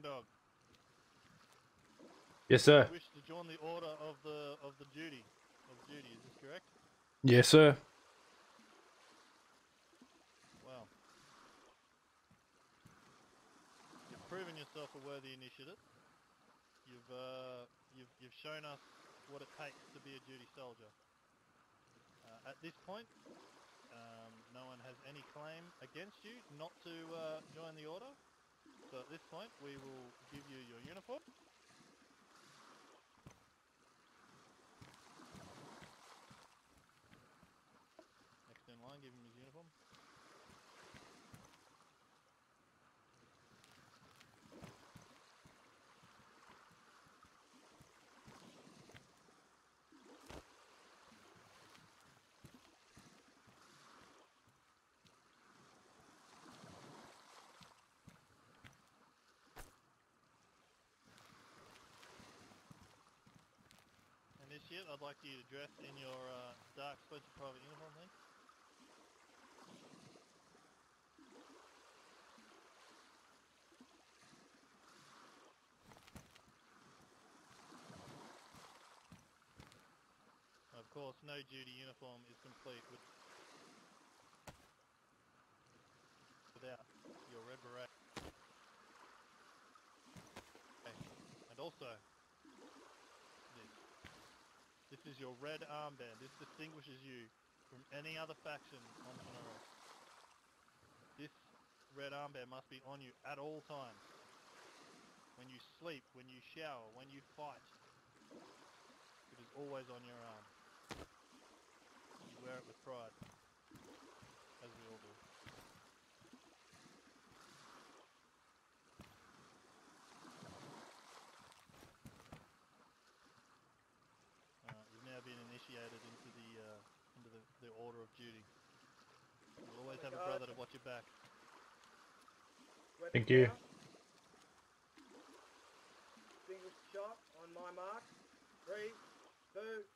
Dog. Yes, sir. You wish to join the order of the of the duty of duty. Is this correct? Yes, sir. Well, you've proven yourself a worthy initiate. You've uh, you've you've shown us what it takes to be a duty soldier. Uh, at this point, um, no one has any claim against you not to uh, join the order. So at this point, we will give you your uniform. Next in line, give him his uniform. I'd like you to dress in your uh, dark special private uniform, please. Of course, no duty uniform is complete with without your red beret. Okay. And also. This is your red armband. This distinguishes you from any other faction on Sonoros. This red armband must be on you at all times. When you sleep, when you shower, when you fight. It is always on your arm. You wear it with pride. As we all do. initiated into the uh, into the, the order of duty. You'll always oh have God. a brother to watch your back. Thank you. Single shot on my mark. Three, two,